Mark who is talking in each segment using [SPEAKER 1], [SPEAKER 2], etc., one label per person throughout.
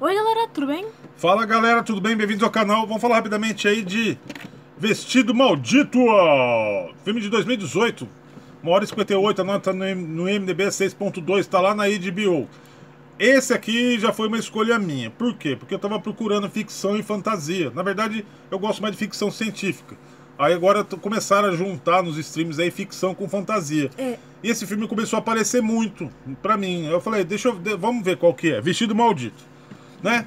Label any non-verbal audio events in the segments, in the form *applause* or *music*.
[SPEAKER 1] Oi galera, tudo bem?
[SPEAKER 2] Fala galera, tudo bem? Bem-vindos ao canal. Vamos falar rapidamente aí de Vestido Maldito, ó. filme de 2018. Uma hora e 58, a nota no MDB é 6.2, tá lá na HBO. Esse aqui já foi uma escolha minha. Por quê? Porque eu tava procurando ficção e fantasia. Na verdade, eu gosto mais de ficção científica. Aí agora começaram a juntar nos streams aí ficção com fantasia.
[SPEAKER 1] É.
[SPEAKER 2] E esse filme começou a aparecer muito pra mim. Eu falei, deixa eu. Vamos ver qual que é. Vestido Maldito. Né?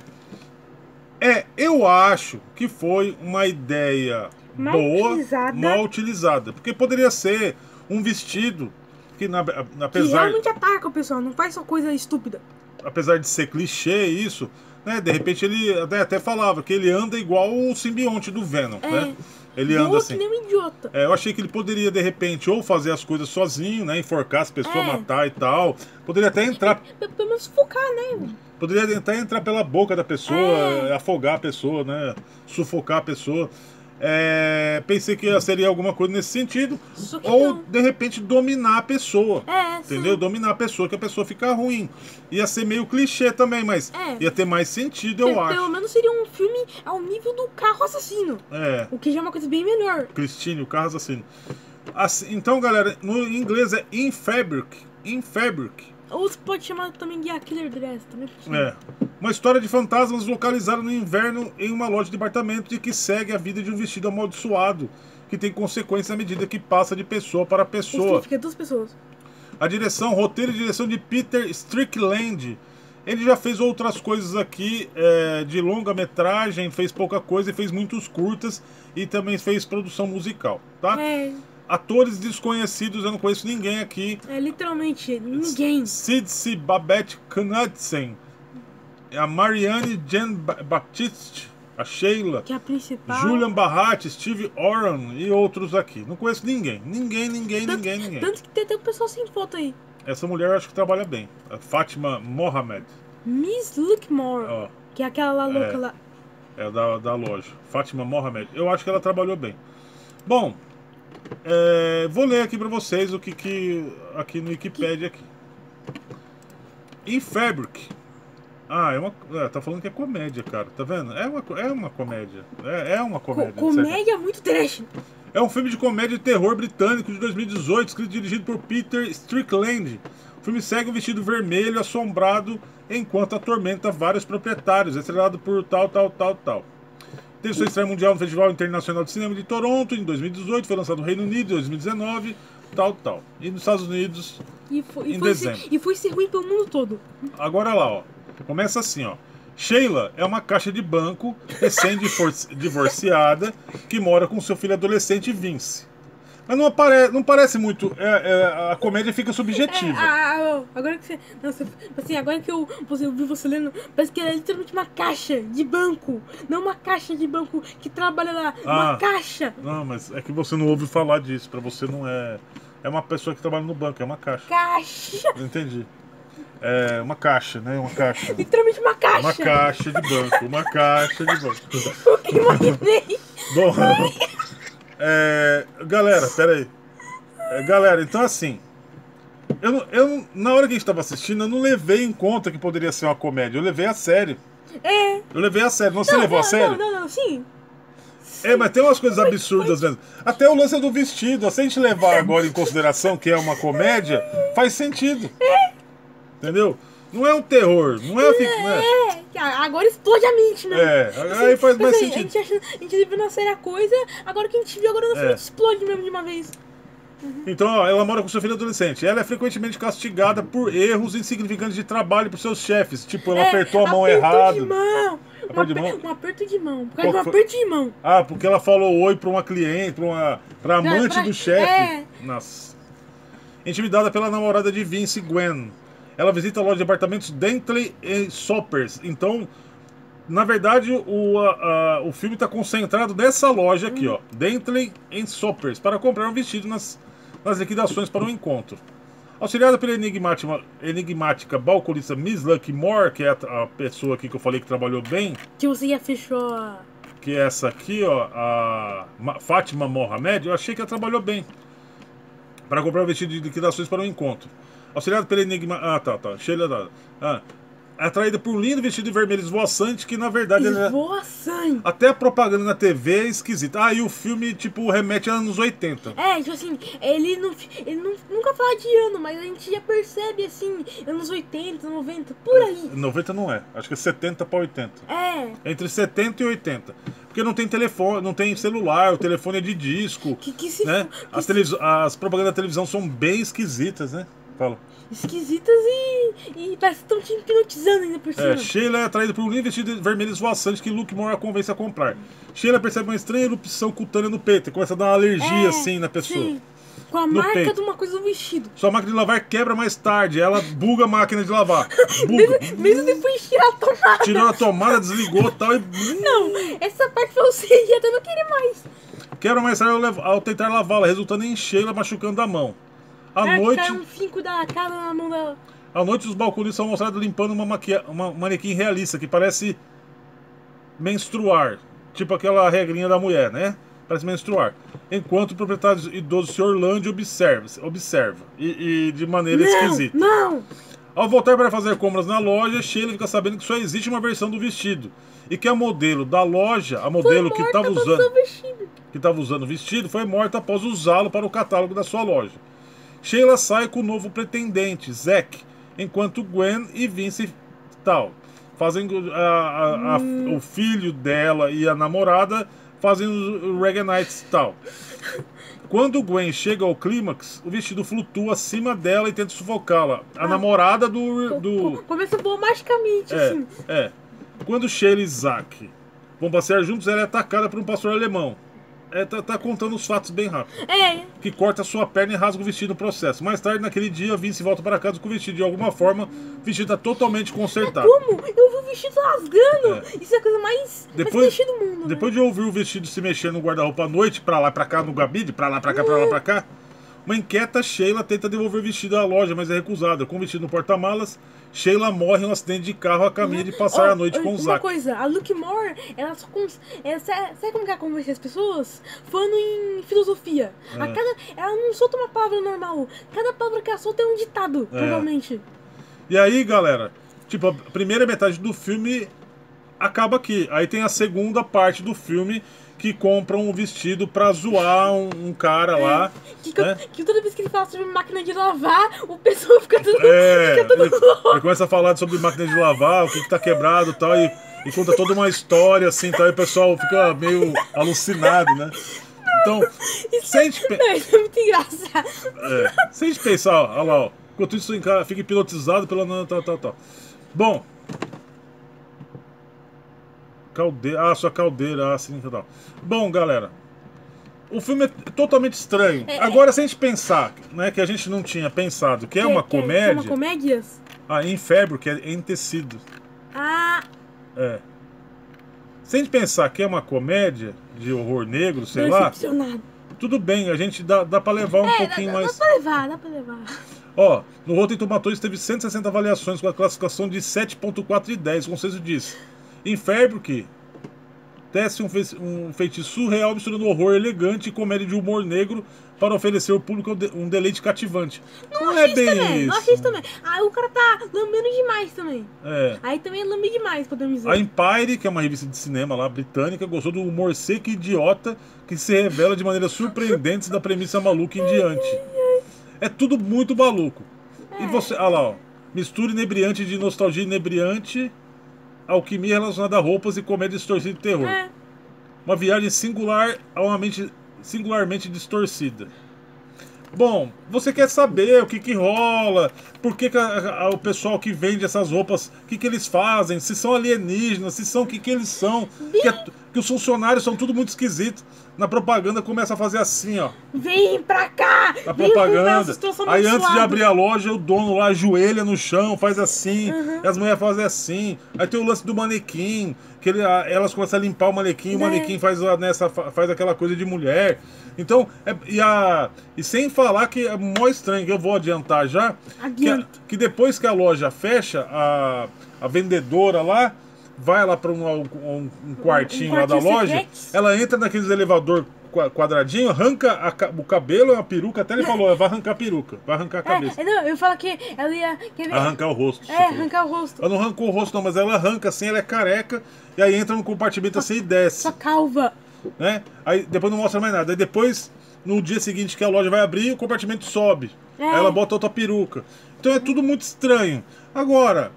[SPEAKER 2] É, eu acho que foi uma ideia
[SPEAKER 1] Mal
[SPEAKER 2] boa,
[SPEAKER 1] utilizada.
[SPEAKER 2] mal utilizada. Porque poderia ser um vestido que, na,
[SPEAKER 1] Que
[SPEAKER 2] apesar,
[SPEAKER 1] realmente ataca o pessoal, não faz só coisa estúpida.
[SPEAKER 2] apesar de ser clichê isso, né? De repente ele até, até falava que ele anda igual o simbionte do Venom,
[SPEAKER 1] É.
[SPEAKER 2] né? Ele anda assim.
[SPEAKER 1] que nem um idiota.
[SPEAKER 2] É, eu achei que ele poderia, de repente, ou fazer as coisas sozinho, né? Enforcar as pessoas,
[SPEAKER 1] É.
[SPEAKER 2] matar e tal. Poderia até entrar.
[SPEAKER 1] Pelo menos focar, né?
[SPEAKER 2] Poderia até entrar pela boca da pessoa,
[SPEAKER 1] É.
[SPEAKER 2] afogar a pessoa, né? Sufocar a pessoa. É, pensei que seria alguma coisa nesse sentido. Ou,
[SPEAKER 1] não.
[SPEAKER 2] de repente, dominar a pessoa.
[SPEAKER 1] É,
[SPEAKER 2] Entendeu?
[SPEAKER 1] sim.
[SPEAKER 2] Dominar a pessoa, que a pessoa fica ruim. Ia ser meio clichê também, mas
[SPEAKER 1] É.
[SPEAKER 2] ia ter mais sentido, eu
[SPEAKER 1] Pelo
[SPEAKER 2] acho.
[SPEAKER 1] menos seria um filme ao nível do carro assassino.
[SPEAKER 2] É.
[SPEAKER 1] O que já é uma coisa bem melhor.
[SPEAKER 2] Christine, o carro assassino. Assim, então, galera, no inglês é In Fabric. In Fabric.
[SPEAKER 1] Ou você pode chamar também de A Killer Dress. Também pode
[SPEAKER 2] É. Uma história de fantasmas localizada no inverno em uma loja de departamento e que segue a vida de um vestido amaldiçoado, que tem consequências à medida que passa de pessoa para pessoa.
[SPEAKER 1] Significa duas pessoas.
[SPEAKER 2] A direção, roteiro e direção de Peter Strickland. Ele já fez outras coisas aqui é, de longa-metragem, fez pouca coisa e fez muitos curtas e também fez produção musical, tá?
[SPEAKER 1] É,
[SPEAKER 2] Atores desconhecidos, eu não conheço ninguém aqui.
[SPEAKER 1] é literalmente ninguém.
[SPEAKER 2] Sidse Babette Knudsen, a Marianne Jean Ba- Baptiste, a Sheila,
[SPEAKER 1] Que é a principal.
[SPEAKER 2] Julian Barrat, Steve Oran e outros aqui. Não conheço ninguém. Ninguém, ninguém,
[SPEAKER 1] Tanto,
[SPEAKER 2] ninguém, ninguém.
[SPEAKER 1] tanto que tem até o pessoal sem foto aí.
[SPEAKER 2] Essa mulher eu acho que trabalha bem. A Fátima Mohamed.
[SPEAKER 1] Miss Lookmore.
[SPEAKER 2] Ó,
[SPEAKER 1] Que é aquela lá louca
[SPEAKER 2] É.
[SPEAKER 1] lá.
[SPEAKER 2] é da, da loja. Fátima Mohamed. Eu acho que ela trabalhou bem. Bom, é, vou ler aqui pra vocês o que, que aqui no Wikipedia aqui. In Fabric. Ah, é uma. É, tá falando que é comédia, cara. Tá vendo? É uma, é uma comédia. É, é uma
[SPEAKER 1] Co-
[SPEAKER 2] comédia. certa
[SPEAKER 1] comédia muito trash.
[SPEAKER 2] É um filme de comédia e terror britânico de 2018, escrito e dirigido por Peter Strickland. O filme segue um vestido vermelho assombrado enquanto atormenta vários proprietários, estrelado por tal, tal, tal, tal. Teve sua estreia mundial no Festival Internacional de Cinema de Toronto em 2018, foi lançado no Reino Unido em 2019, tal, tal. E nos Estados Unidos,
[SPEAKER 1] E foi, e
[SPEAKER 2] Em
[SPEAKER 1] foi ser,
[SPEAKER 2] dezembro.
[SPEAKER 1] e foi ser ruim pelo mundo todo.
[SPEAKER 2] agora lá, ó. Começa assim, ó. Sheila é uma caixa de banco recém-divorciada que mora com seu filho adolescente Vince. Mas não, apare não parece muito. é- é, a comédia fica
[SPEAKER 1] É,
[SPEAKER 2] subjetiva.
[SPEAKER 1] ah, ah, agora que você. Nossa, assim, agora que eu, você, eu vi você lendo, parece que é literalmente uma caixa de banco. Não uma caixa de banco que trabalha lá. Uma
[SPEAKER 2] Ah.
[SPEAKER 1] caixa.
[SPEAKER 2] Não, mas é que você não ouve falar disso. Pra você não é. É uma pessoa que trabalha no banco, é uma caixa.
[SPEAKER 1] Caixa.
[SPEAKER 2] Entendi. É uma caixa, né? Uma caixa.
[SPEAKER 1] Literalmente uma caixa.
[SPEAKER 2] Uma caixa de banco. Uma caixa de banco. *laughs*
[SPEAKER 1] Eu imaginei.
[SPEAKER 2] Bom, é, galera, peraí. É, galera, então assim. Eu, não- eu, não- na hora que a gente tava assistindo, eu não levei em conta que poderia ser uma comédia. Eu levei a sério.
[SPEAKER 1] É.
[SPEAKER 2] Eu levei a sério. Não, você
[SPEAKER 1] Não,
[SPEAKER 2] levou
[SPEAKER 1] não,
[SPEAKER 2] a sério?
[SPEAKER 1] Não, não, não, sim.
[SPEAKER 2] É, mas tem umas coisas absurdas mesmo. Até o lance do vestido. Se a gente levar agora em consideração que é uma comédia, faz sentido. Entendeu? Não é um terror. Não é. fic- né?
[SPEAKER 1] É, agora explode a mente, né?
[SPEAKER 2] É, aí faz mais
[SPEAKER 1] assim,
[SPEAKER 2] sentido.
[SPEAKER 1] A gente, acha, a gente viu na série a coisa, agora que a gente viu agora filme
[SPEAKER 2] É.
[SPEAKER 1] explode mesmo de uma vez.
[SPEAKER 2] Então, ó, ela mora com seu filho adolescente. Ela é frequentemente castigada por erros insignificantes de trabalho por seus chefes. Tipo, ela
[SPEAKER 1] É,
[SPEAKER 2] apertou a mão errado.
[SPEAKER 1] Um,
[SPEAKER 2] Aperto mão?
[SPEAKER 1] um aperto de mão. Por causa de um aperto de mão.
[SPEAKER 2] Ah, porque ela falou oi pra uma cliente, pra uma pra amante
[SPEAKER 1] pra-
[SPEAKER 2] do chefe.
[SPEAKER 1] é.
[SPEAKER 2] Nossa. Intimidada pela namorada de Vince, Gwen. Ela visita a loja de apartamentos Dentley e Soppers. Então, na verdade, o, a- a- o filme está concentrado nessa loja aqui, ó. Dentley e Soppers, para comprar um vestido nas, nas liquidações para um encontro. Auxiliada pela enigmática, enigmática balconista Miss Lucky Moore, que é a, a pessoa aqui que eu falei que trabalhou bem,
[SPEAKER 1] já fechou
[SPEAKER 2] que é essa aqui, ó, a Ma- Fátima Mohamed, eu achei que ela trabalhou bem. Para comprar o vestido de liquidações para o encontro. Auxiliado pela enigma. Ah, tá, tá. Sheila da. Ah. atraída por um lindo vestido vermelho esvoaçante que na verdade é-
[SPEAKER 1] Voa sangue.
[SPEAKER 2] até a propaganda na TV é esquisita. Ah, e o filme tipo remete a anos 80.
[SPEAKER 1] É, tipo assim, ele, não, ele não, nunca fala de ano, mas a gente já percebe assim, anos 80, 90, por aí.
[SPEAKER 2] 90 não é, acho que é 70 para 80.
[SPEAKER 1] É,
[SPEAKER 2] Entre 70 e 80. Porque não tem telefone, não tem celular, o telefone é de disco,
[SPEAKER 1] que, que se
[SPEAKER 2] né?
[SPEAKER 1] que
[SPEAKER 2] As,
[SPEAKER 1] se-
[SPEAKER 2] televis- as propagandas da televisão são bem esquisitas, né? Fala.
[SPEAKER 1] esquisitas e, e parece que estão te hipnotizando ainda por cima.
[SPEAKER 2] É, Sheila é atraída por um lindo vestido vermelho esvoaçante que Luke Moore a convence a comprar. Sheila percebe uma estranha erupção cutânea no peito e começa a dar uma alergia
[SPEAKER 1] É,
[SPEAKER 2] assim na pessoa.
[SPEAKER 1] sim. Com a
[SPEAKER 2] No
[SPEAKER 1] marca
[SPEAKER 2] peito.
[SPEAKER 1] de uma coisa do vestido.
[SPEAKER 2] Sua máquina de lavar quebra mais tarde, ela buga a máquina de lavar. *laughs* Buga.
[SPEAKER 1] Mesmo depois de tirar a tomada.
[SPEAKER 2] Tirou a tomada, desligou e tal e
[SPEAKER 1] Não, essa parte pra você e até não querer mais.
[SPEAKER 2] quebra mais tarde ao ao tentar lavá-la, resultando em Sheila machucando a mão. À
[SPEAKER 1] É,
[SPEAKER 2] noite,
[SPEAKER 1] Cai um finco da cara na mão da.
[SPEAKER 2] À noite, os balconistas são mostrados limpando uma, maquia... uma manequim realista que parece menstruar. Tipo aquela regrinha da mulher, né? Parece menstruar. Enquanto o proprietário idoso, Sr. Land, observa. observa e, e de maneira esquisita.
[SPEAKER 1] Não!
[SPEAKER 2] Ao voltar para fazer compras na loja, Sheila fica sabendo que só existe uma versão do vestido. E que a modelo da loja, a modelo que estava usando que estava usando o vestido foi morta após usá-lo para o catálogo da sua loja. Sheila sai com o novo pretendente, Zack, enquanto Gwen e Vince tal fazem a- a- a- o filho dela e a namorada fazem o Reganites tal. Quando Gwen chega ao clímax, o vestido flutua acima dela e tenta sufocá-la. A
[SPEAKER 1] Ah.
[SPEAKER 2] namorada do, do
[SPEAKER 1] Co- Começa magicamente,
[SPEAKER 2] é,
[SPEAKER 1] assim.
[SPEAKER 2] é. Quando Sheila e Zack vão passear juntos, ela é atacada por um pastor alemão. É, tá, tá contando os fatos bem rápido.
[SPEAKER 1] É,
[SPEAKER 2] Que corta sua perna e rasga o vestido no processo. Mais tarde, naquele dia, Vince volta para casa com o vestido. De alguma forma, o vestido tá totalmente consertado.
[SPEAKER 1] como? Eu vi o vestido rasgando.
[SPEAKER 2] É.
[SPEAKER 1] Isso é a coisa mais,
[SPEAKER 2] Depois-
[SPEAKER 1] mais do mundo. né?
[SPEAKER 2] Depois de ouvir o vestido se mexer no guarda-roupa à noite, pra lá, pra cá, no gabide, pra lá, pra cá, pra lá, pra cá, uma inquieta Sheila tenta devolver o vestido à loja, mas é recusada. Com o vestido no porta-malas, Sheila morre em um acidente de carro a caminho de passar
[SPEAKER 1] Ó,
[SPEAKER 2] a noite com o
[SPEAKER 1] Uma
[SPEAKER 2] Zack.
[SPEAKER 1] coisa, a Luke Moore, ela só cons... ela, sabe, sabe como que ela convence as pessoas? Falando em filosofia. A
[SPEAKER 2] É.
[SPEAKER 1] cada, ela não solta uma palavra normal. Cada palavra que ela solta é um ditado,
[SPEAKER 2] É.
[SPEAKER 1] provavelmente.
[SPEAKER 2] E aí, galera, tipo, a primeira metade do filme acaba aqui. Aí tem a segunda parte do filme que compram um vestido pra zoar um, um cara lá.
[SPEAKER 1] Que, que,
[SPEAKER 2] né?
[SPEAKER 1] que toda vez que ele fala sobre máquina de lavar, o pessoal fica tudo.
[SPEAKER 2] É,
[SPEAKER 1] fica tudo
[SPEAKER 2] ele,
[SPEAKER 1] louco.
[SPEAKER 2] ele começa a falar sobre máquina de lavar, o que, que tá quebrado e tal, e, e conta toda uma história assim, tal, e o pessoal fica meio alucinado, né? Então, se a gente, pe-
[SPEAKER 1] Não, isso é muito engraçado.
[SPEAKER 2] é, se a gente pensar, ó, olha lá, ó, enquanto isso fica hipnotizado pela tal, tal, tal. Bom. Caldeira, ah, sua caldeira, ah, sim, tal. Bom, galera. O filme é totalmente estranho.
[SPEAKER 1] É,
[SPEAKER 2] Agora, se a gente pensar, né, que a gente não tinha pensado que é uma comédia,
[SPEAKER 1] É uma comédias?
[SPEAKER 2] ah, em febre, que é em tecido.
[SPEAKER 1] Ah,
[SPEAKER 2] É. Se a gente pensar que é uma comédia de horror negro, sei lá, tudo bem, a gente dá, dá pra levar um
[SPEAKER 1] É,
[SPEAKER 2] pouquinho
[SPEAKER 1] dá,
[SPEAKER 2] mais.
[SPEAKER 1] dá pra levar, dá pra levar.
[SPEAKER 2] Ó, no Rotten Tomatoes teve 160 avaliações com a classificação de 7.4 e 10, como vocês disse. Em Fabric, tece um, fe- um feitiço surreal misturando horror elegante e comédia de humor negro para oferecer ao público um deleite cativante. Não, é
[SPEAKER 1] achei isso
[SPEAKER 2] bem
[SPEAKER 1] também,
[SPEAKER 2] isso.
[SPEAKER 1] Não achei isso também. Ah, o cara tá lambendo demais também.
[SPEAKER 2] É.
[SPEAKER 1] Aí também é lambe demais, podemos dizer.
[SPEAKER 2] A Empire, que é uma revista de cinema lá britânica, gostou do humor seco e idiota que se revela de maneira surpreendente da premissa maluca em diante. É tudo muito maluco. E você, olha lá, ó, mistura inebriante de nostalgia inebriante, alquimia relacionada a roupas e comédia distorcida de terror.
[SPEAKER 1] É.
[SPEAKER 2] Uma viagem singular a uma mente singularmente distorcida. Bom, você quer saber o que que rola, por que, que a- a- o pessoal que vende essas roupas, o que que eles fazem, se são alienígenas, se são o que que eles são, que, é- que os funcionários são tudo muito esquisitos. Na propaganda começa a fazer assim, ó,
[SPEAKER 1] Vem pra cá!
[SPEAKER 2] a
[SPEAKER 1] Vem
[SPEAKER 2] propaganda.
[SPEAKER 1] Estão
[SPEAKER 2] Aí antes de abrir a loja, o dono lá ajoelha no chão, faz assim,
[SPEAKER 1] Uhum.
[SPEAKER 2] e as mulheres fazem assim. Aí tem o lance do manequim, que ele- elas começam a limpar o manequim, e o
[SPEAKER 1] É.
[SPEAKER 2] manequim faz, a- nessa, fa- faz aquela coisa de mulher. Então, é- e, a, e sem falar que é mó estranho, que eu vou adiantar já, que, a- que depois que a loja fecha, a, a vendedora lá vai lá para um, um- um quartinho lá da loja, ela entra naqueles elevador qua- quadradinho, arranca a o cabelo, a peruca, até ele falou, vai arrancar a peruca, vai arrancar a cabeça.
[SPEAKER 1] É, não, eu falo que ela ia. Ver?
[SPEAKER 2] Arrancar o rosto.
[SPEAKER 1] É,
[SPEAKER 2] falou.
[SPEAKER 1] arrancar o rosto.
[SPEAKER 2] Ela não arrancou o rosto, não, mas ela arranca assim, ela é careca, e aí entra no compartimento assim e desce.
[SPEAKER 1] Sua calva.
[SPEAKER 2] né? Aí depois não mostra mais nada. Aí depois, no dia seguinte que a loja vai abrir, o compartimento sobe.
[SPEAKER 1] É.
[SPEAKER 2] Aí ela bota outra peruca. Então é tudo muito estranho. Agora,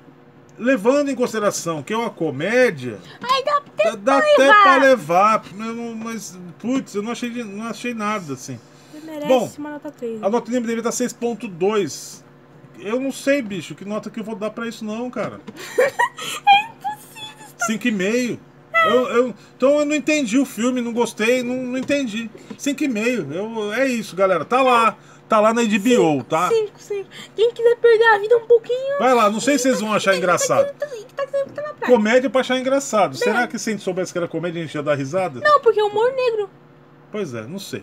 [SPEAKER 2] levando em consideração que é uma comédia,
[SPEAKER 1] Ai, dá até
[SPEAKER 2] dá, dá até pra levar. Eu não- Mas, putz, eu não achei, não achei nada assim.
[SPEAKER 1] Merece
[SPEAKER 2] Bom,
[SPEAKER 1] uma nota 3.
[SPEAKER 2] A nota deveria estar 6.2. Eu não sei, bicho, que nota que eu vou dar pra isso não, cara. *laughs* é impossível. 5,5. Eu, eu, então eu não entendi o filme, não gostei, não, não entendi. 5,5. Eu, é isso, galera. Tá lá. Tá lá na HBO, tá?
[SPEAKER 1] 5, 5. Quem quiser perder a vida um pouquinho.
[SPEAKER 2] Vai lá, não sei se vocês vão achar engraçado.
[SPEAKER 1] Tá, tá, tá, tá.
[SPEAKER 2] Comédia pra achar engraçado. Será que se a gente soubesse que era comédia, a gente ia dar risada?
[SPEAKER 1] Não, porque é humor negro.
[SPEAKER 2] Pois é, não sei.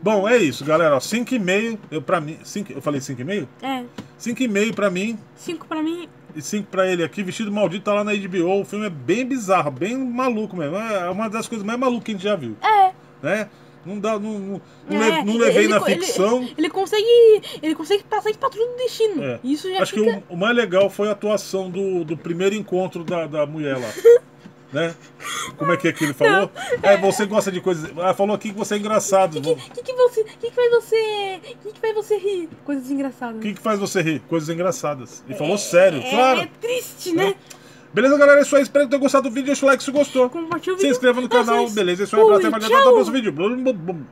[SPEAKER 2] Bom, é isso, galera. ó, 5,5. Eu, pra mim. cinco- eu falei 5,5?
[SPEAKER 1] É.
[SPEAKER 2] 5,5 pra mim.
[SPEAKER 1] 5 pra mim.
[SPEAKER 2] e 5 pra ele aqui, Vestido Maldito tá lá na HBO. O filme é bem bizarro, bem maluco mesmo. É uma das coisas mais malucas que a gente já viu,
[SPEAKER 1] É.
[SPEAKER 2] né? Não dá, não, não, não
[SPEAKER 1] É,
[SPEAKER 2] não levei
[SPEAKER 1] ele-
[SPEAKER 2] na
[SPEAKER 1] ele-
[SPEAKER 2] ficção.
[SPEAKER 1] Ele, ele consegue. Ele consegue passar de patrulha do destino.
[SPEAKER 2] É.
[SPEAKER 1] Isso
[SPEAKER 2] Acho
[SPEAKER 1] fica.
[SPEAKER 2] que o, o mais legal foi a atuação do, do primeiro encontro da, da mulher lá. *laughs* né? Como é que é que ele falou? É, você gosta de coisas. Ah, falou aqui que você é engraçado.
[SPEAKER 1] O que, que, que você. que, que faz você. que, que faz você rir? Coisas engraçadas.
[SPEAKER 2] O que, que faz você rir? Coisas engraçadas. Ele falou sério,
[SPEAKER 1] é,
[SPEAKER 2] claro.
[SPEAKER 1] É triste, né?
[SPEAKER 2] Beleza, galera? É isso aí. Espero que tenham gostado do vídeo. Deixa o like se gostou. Se inscreva no
[SPEAKER 1] Nossa,
[SPEAKER 2] canal. Beleza? É isso aí. Um abraço. Até mais. Até o próximo vídeo. Blum, blum, blum.